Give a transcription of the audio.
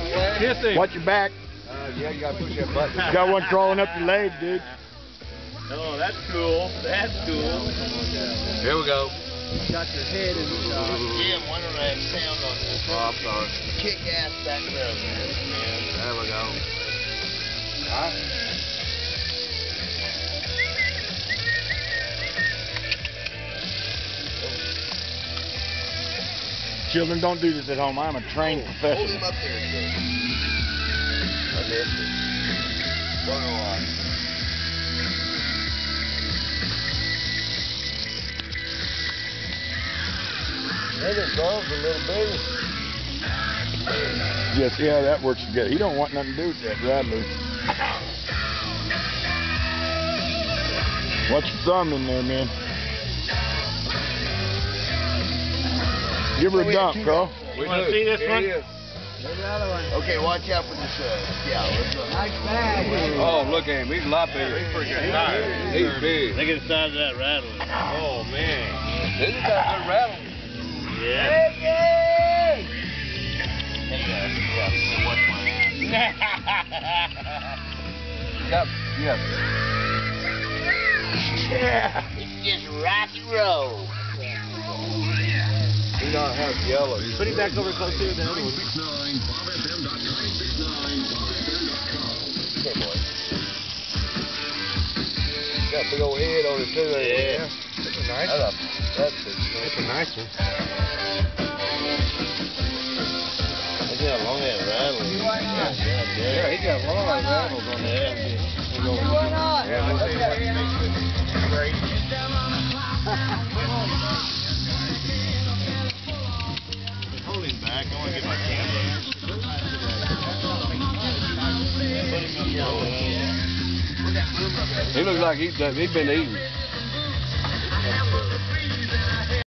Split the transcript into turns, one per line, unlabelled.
got, watch your back.
Uh, yeah, you gotta push that button.
You got one crawling up your leg, dude.
Oh, that's cool. That's cool.
Here we go.
Got your head in the shot.
Yeah, I'm wondering I have sound on this.
Oh, I'm sorry.
Kick ass back there, man.
There we go.
Children, don't do this at home. I'm a trained
Hold
professional.
him up there, Joe. I missed it. Know why. Maybe goes a little bit.
Yeah, that works together. He don't want nothing to do with that rattler. Watch your thumb in there, man. Give her a dump, Carl.
We
wanna see this
Here
one?
There's the other one.
Okay, watch out for this. Uh, yeah, let's, uh,
Nice bag.
Oh, look at him. He's a lot bigger. He's pretty good. He's big.
Look at the size of that rattle. Oh, man.
This is a good rattle.
Yeah. Hey, hey! Hey, yeah, watch my ass.
Yep. Yes.
yeah. It's just rock and roll.
Don't have yellow. He's
Put him back over close to the other one.
Okay, boy.
got a big old head on it too. there.
Yeah.
That's a nice one. That's a, that's a nice one.
Look how long that rattle is.
Yeah,
Yeah,
he got of rattles on
there.
He looks like he's, he's been eating.